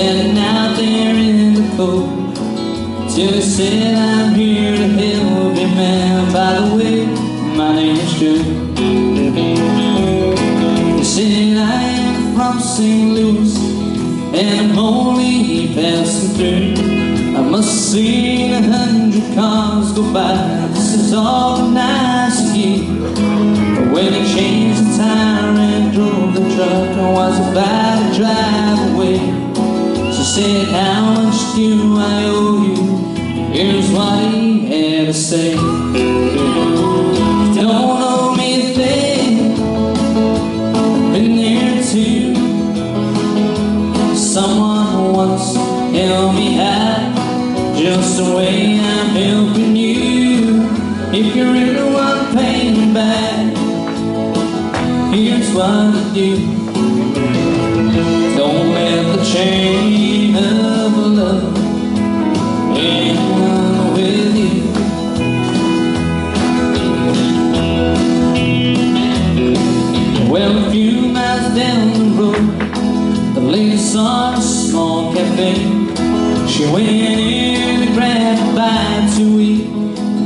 Standing out there in the cold. Till he said I'm here to help you man. By the way, my name's Joe He said I am from St. Louis And I'm only passing through. I must have seen a hundred cars go by. This is all nice you But when he changed much do I owe you. Here's what he had to say. Don't owe me a thing Been there too. Someone once held me out Just the way I'm helping you. If you really want paying back Here's what I do. Don't let the chain The saw small cafe She went in and grabbed a bite to eat.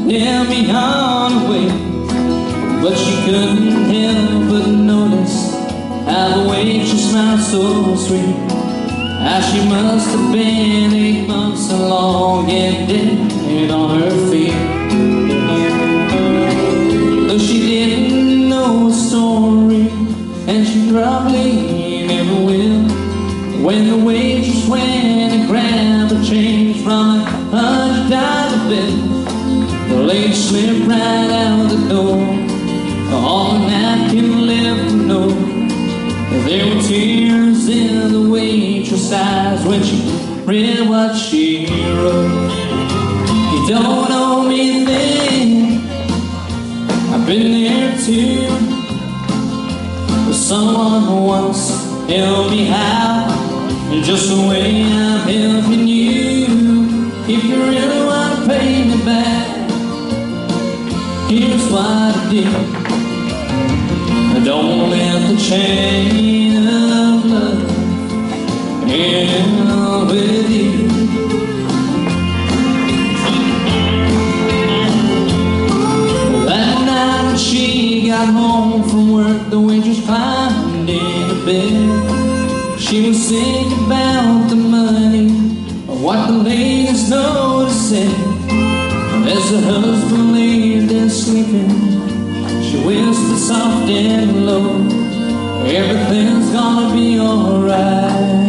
Then me on her way But she couldn't help but notice How the waitress smiled so sweet. How she must have been eight months along And dead on her feet. Though she didn't know the story And she probably never will When the waitress went and grabbed a change From a hundred dollar bill The lady slipped right out the door. All the napkin left to know. There were tears in the waitress' eyes When she read what she wrote. You don't owe me a thing. I've been there too. But someone once held me out Just the way I'm helping you. If you really want to pay me back Here's what I do Don't let the chain of love end with you She was thinking about the money, what the ladies noticing. As her husband lay there sleeping, she whispered soft and low, everything's gonna be alright.